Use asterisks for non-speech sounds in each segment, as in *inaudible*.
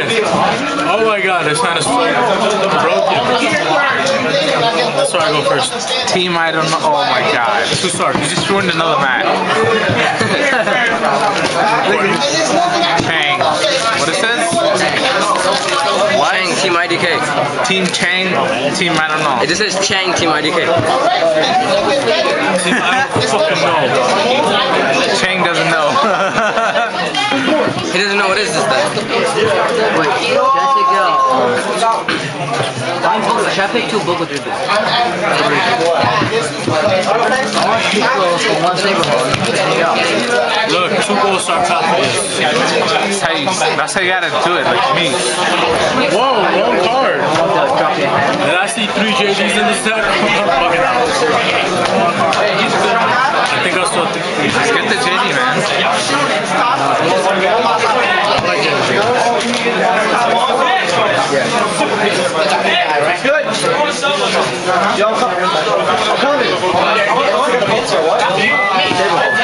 Oh Alright. Oh my god, this hand is broken. That's why I go first. Team, I. Oh my god. Who starts? You just ruined another match. Chang. What it says? What? Chang, Team IDK. Team Chang. Team, I don't know. It just says Chang, Team IDK. See, I don't fucking know. Chang doesn't know. *laughs* He doesn't know what is this then. Wait, should I take it out? Should I pick two book or three books? I want two clothes for one neighborhood. Look, two goals start top of this. That's how you, that's how you gotta do it, like me. Whoa, wrong card. Drop your hand. Did I see three JDs in this deck? *laughs* I'm fucking out. I think I'll still think three. Just get the JD, man. I like it.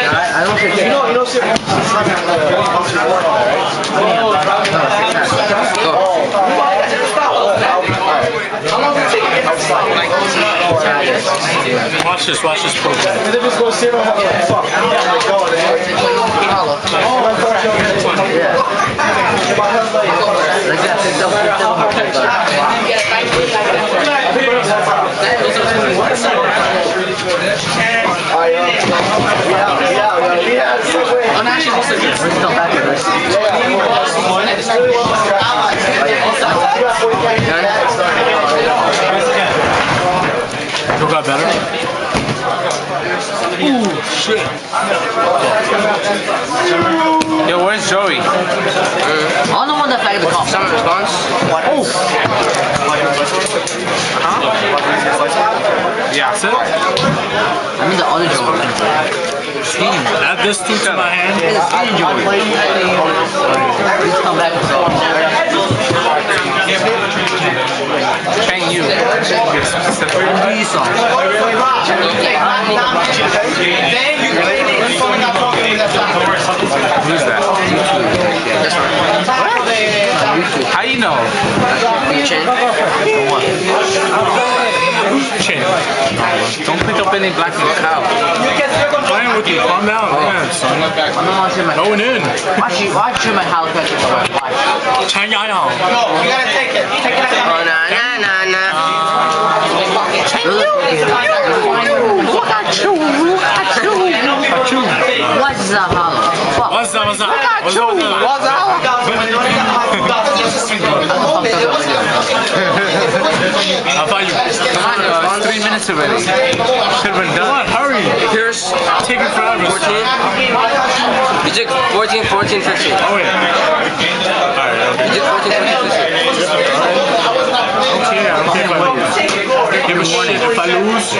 I, I don't think you know, you know, Watch this, watch this program. like that. Pick up, pick up, pick up. Let's come back to this. Who got better? Ooh, shit. Yo, where's Joey? I'm the one that flagged the cop. Summon response. Oh! Huh? Yeah, that's it? I mean the other Joey. Skinny one. Add this two to my hand. The skinny Joey. Please come back with Chang Yu. Yes, specific. Please, song. Don't pick up any black cow. Playing with you. Calm down. Man, son. I'm not watching my. Going in. Watch you, watch you, my house. Watch. Chang Yang Yang. Oh, na na na na. What's up, Hollow? Fuck. What's up, what's up? What's up? I thought you. Come on, it's three minutes already. Should have been done. Come on, hurry. Here's Taking forever. 14. You took 14, 14, 15. Oh, wait. Alright, You took 14, 14, 15. okay. I don't care if I. Give a shit if I lose.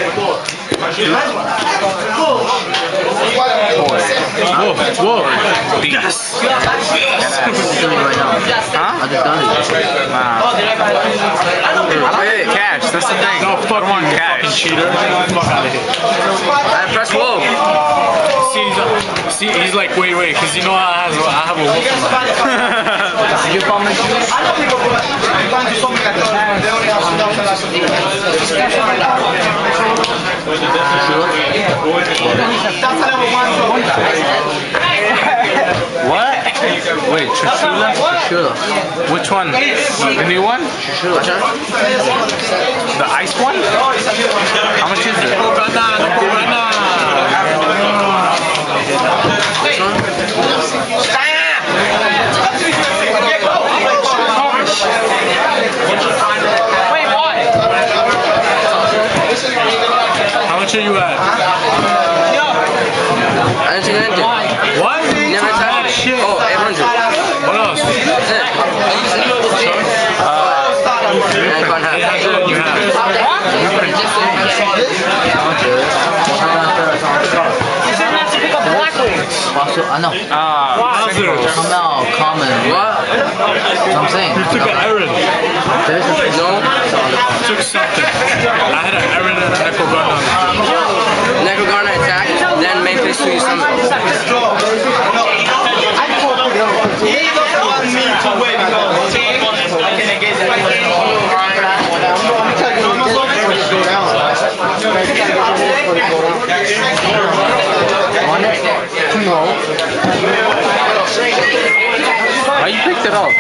Whoa, whoa. Yes. I'm Huh? I just done it. Nah. Oh, hey, cash, that's the thing. No, fuck Come on, you, cash. cheater. Fuck out of here. I press whoa. See, he's, see, he's like, wait, wait, because you know I have, I have a wolf in my Did you phone me? What? Wait, Trishula? Sure. Which one? The new one? Sure. The ice one? How much is it? Also, I know. Ah, Positive. Come now, common. What? That's what I'm saying. You took an errand. There's a No. Took something. I had an errand and a necro gun on it. Necro Gardna attack, then main phase 2 you summon. Oh, you picked it up.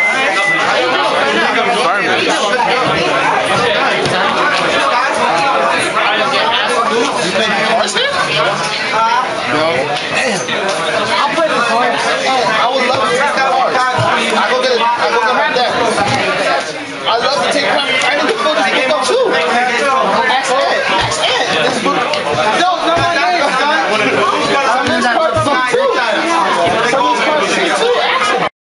Damn.